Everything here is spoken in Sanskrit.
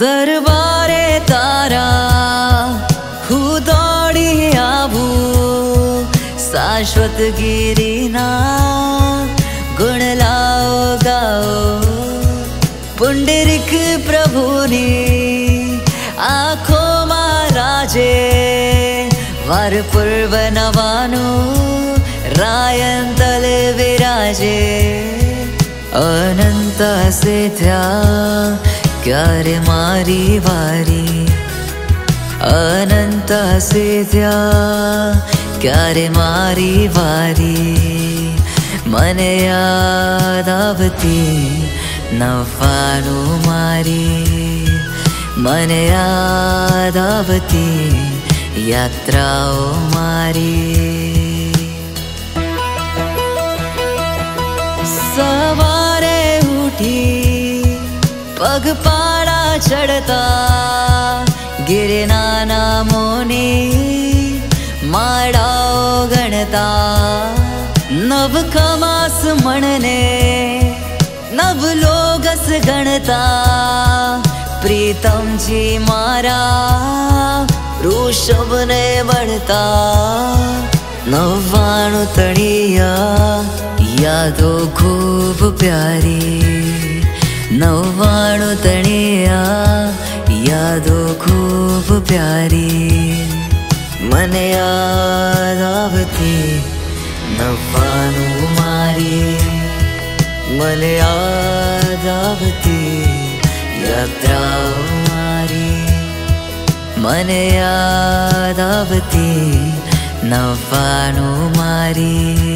दरबारे तारा हु दोडि आश्तगिरिना गुणला गा पुण्डरीक प्रभुनि पूर्व नवानु रायन तल विराजे अनंत अनन्त થયા ક્યારે મારી વારી અનંત સિધ્યા ક્યારે મારી વારી મને યાદ આવતી નફાનું મારી મને યાદ આવતી યાત્રાઓ पग पारा चढता. गिरे नाना मोने माडाओ गणता. नव कमास म्हणणे नव लोगस गणता. प्रीतमजी मारा ऋषभने वणता. नव्वाणु तणिया यादो खूप प्यारी. नववाणुतणिया यादो खूब प्यारी। मन याद आवती नद्रा मारी। मन याद आवती यात्रा मारी। मन याद आवती नववाणु मारी।